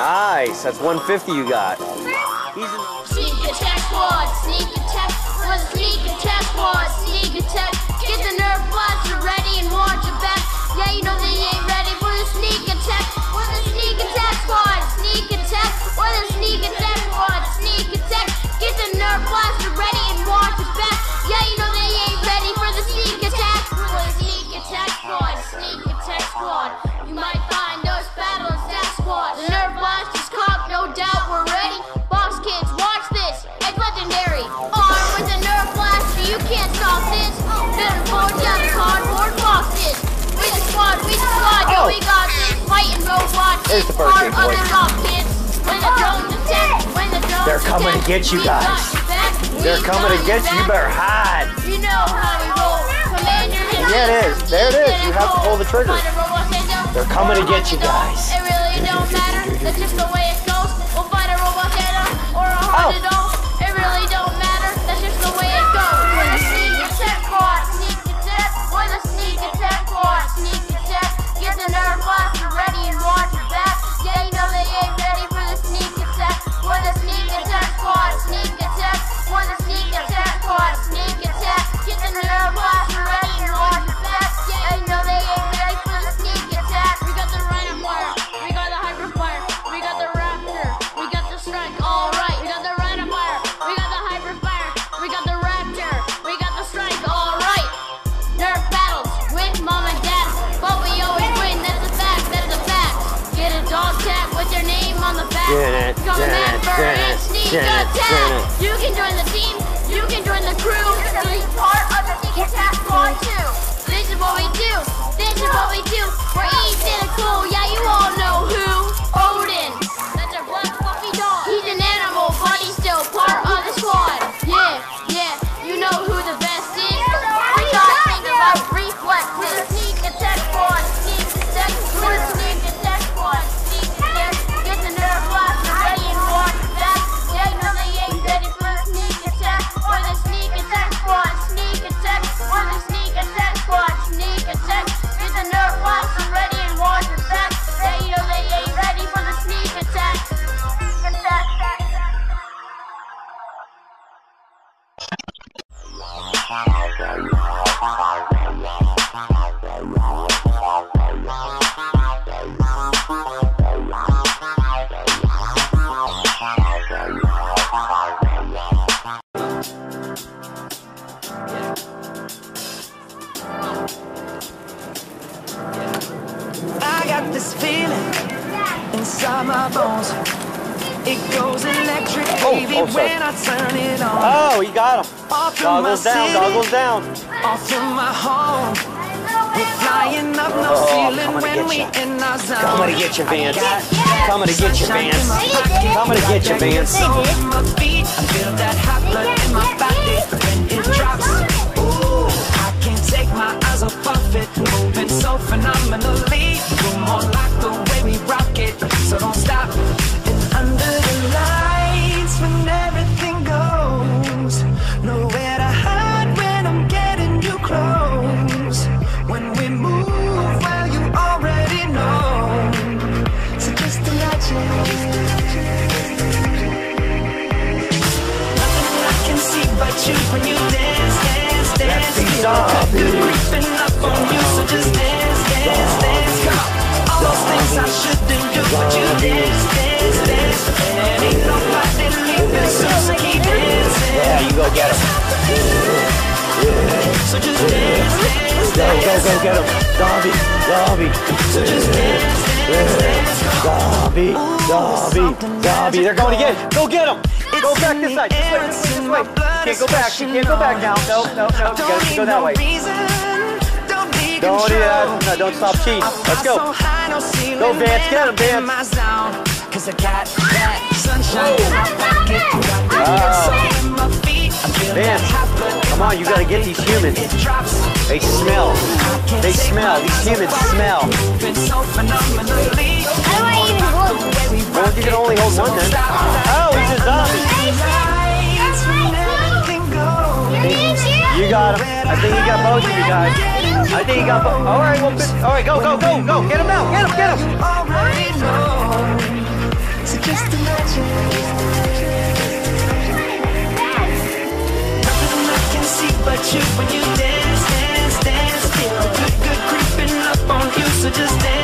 Nice. That's 150 you got. Sneak attack squad, sneak attack, sneak attack squad, can't stop this. Oh, better blow down the cardboard boxes. We the squad, we the squad, yo, we got this. Fighting robots, There's the first part of the rock, kids. When the oh, drones attack, when the drones They're coming to get you guys. your They're coming to get you. You better hide. You know how we roll. Commander Yeah, it is. There it is. You have to pull the trigger. They're coming to get you guys. It really don't matter. That's just the way it it, member and it, attack. This feeling inside my bones. It goes electric, Oh, baby, oh, sorry. when I turn it on. Oh, you got him. All through my Goggles down, city, goggles down. all through my home. We're flying up no Oh, ceiling coming when we in our zone. Coming to get you, Vance. Coming to get you, Vance. Coming to get you, Vance. that soul in my feet. I feel that hot blood in my body when it drops. Ooh, I can't take my eyes off of it. Moving so phenomenally. But when you dance, dance, dance. beat's Feel up. creeping up on you, so just dance, dance, dance. All those things I shouldn't do, but you dance, dance, dance. And ain't nobody leaving, so just keep dancing. Yeah, you go get him. So just dance, dance, Go, dance. go, go get him. Dobby, Dobby. So just dance, dance, Dobby, Dobby, Dobby. They're going again. Go get him. Go back this side. This way, this way. Can't go back. You can't go back now. No, no, no. You gotta go that way. don't control. that. No, don't stop cheating. Let's go. Go, Vance, get him, I'm Vance. 'Cause Vance, come on, you gotta get these humans. They smell. They smell. These humans smell. How do I even hold? Well, you can only hold one then. Oh, he's a zombie. You got him. I think you got both of you guys. I think you got both. All right, well, all right, go, go, go, go. Get him out. Get him. Get him. All right. So just imagine. but you when you just dance.